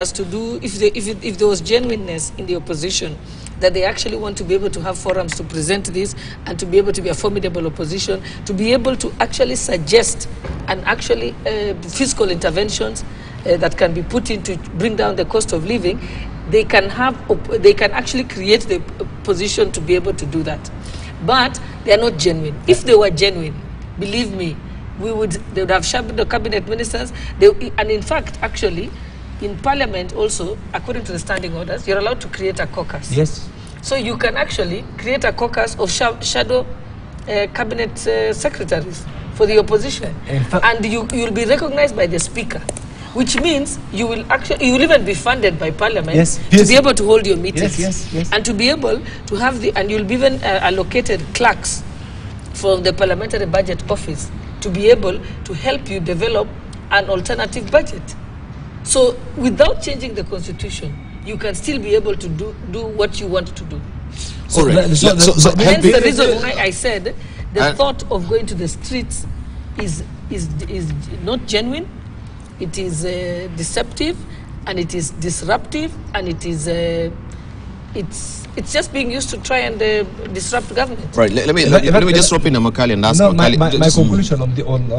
as to do if, they, if, if there was genuineness in the opposition that they actually want to be able to have forums to present this and to be able to be a formidable opposition to be able to actually suggest and actually uh, fiscal interventions uh, that can be put in to bring down the cost of living they can have they can actually create the position to be able to do that. But they are not genuine. If they were genuine believe me we would they would have sharpened the cabinet ministers. They, and in fact actually in parliament also according to the standing orders you're allowed to create a caucus Yes. so you can actually create a caucus of sha- shadow uh, cabinet uh, secretaries for the opposition and you you'll be recognized by the speaker which means you will actually you will even be funded by parliament Yes. to be able to hold your meetings yes, yes. and to be able to have the and you'll be even uh, allocated clerks from the parliamentary budget office to be able to help you develop an alternative budget so without changing the constitution you can still be able to do do what you want to do So All right. the- so Yeah, the- so- so Hence the reason why I said the And- thought of going to the streets is is is not genuine. It is uh, deceptive, and it is disruptive, and it is uh, it's it's just being used to try and uh, disrupt government. Right. Let, let me If I- let, if let me just drop in a Makali and ask No, my, Makali. my, my just- conclusion on the on